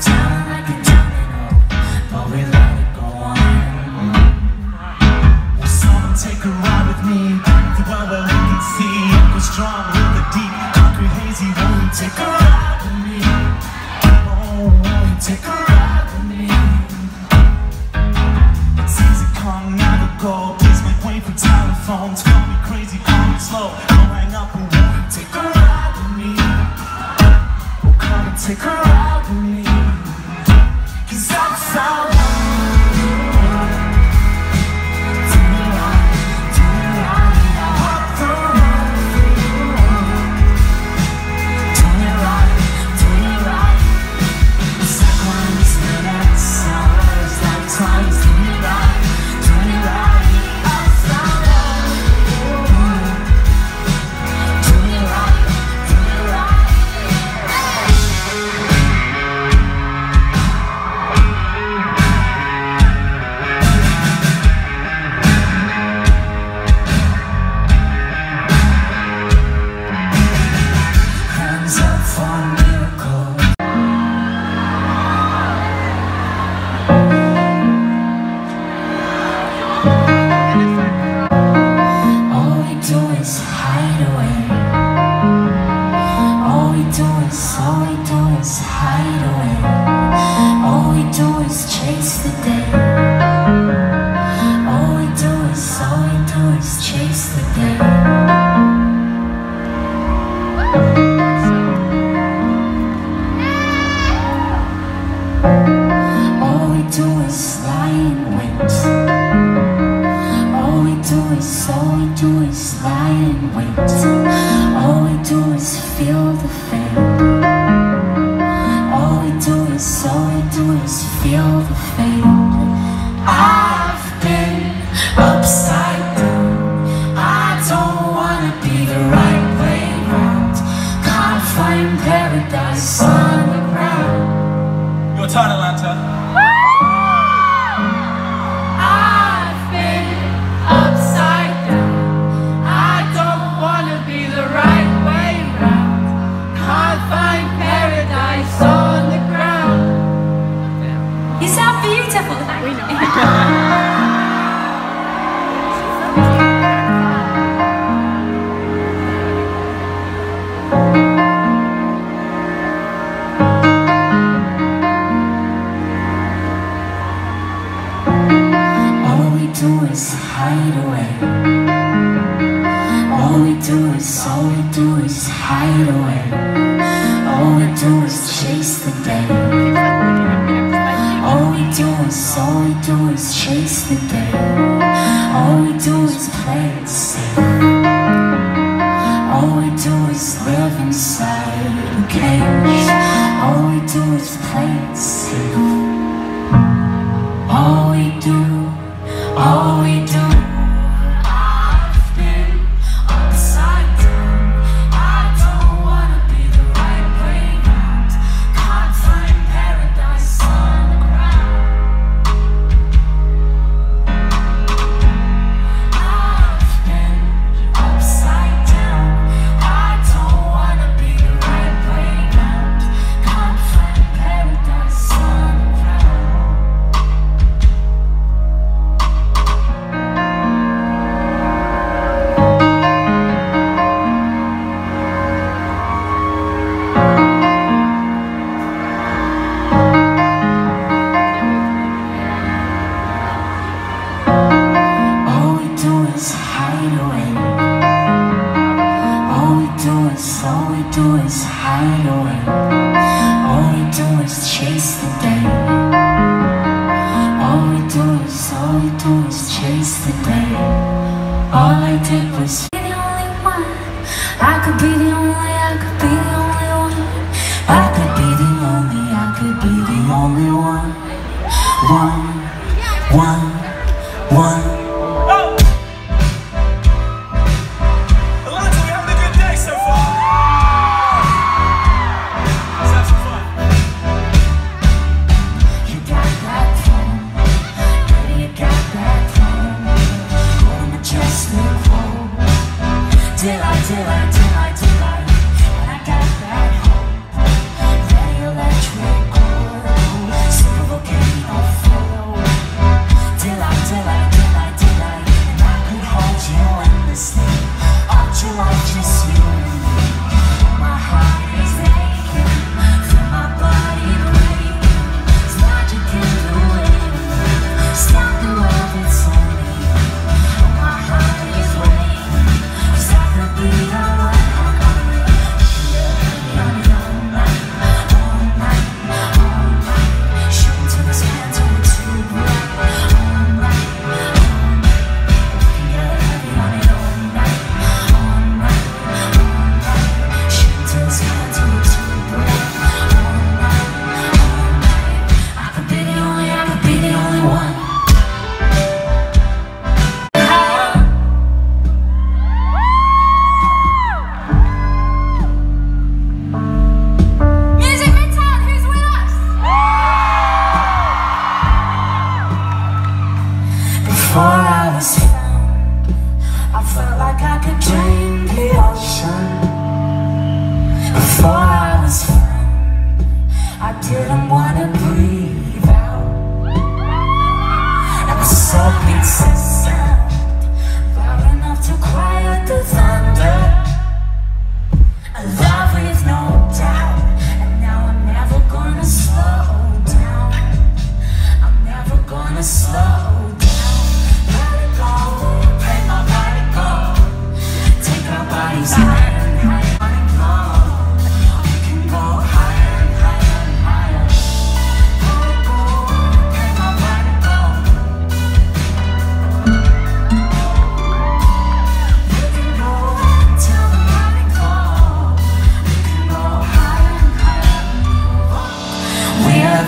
down. wait. is, all we do is hide away. All we do is chase the day. All we do is, all we do is chase the day. All we do is play it safe. All we do is live inside a cage. All we do is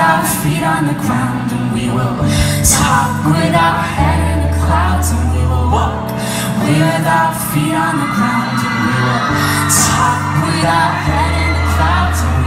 our feet on the ground And we will talk with our head in the clouds And we will walk with our feet on the ground And we will talk with our head in the clouds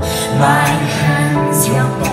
My hands, your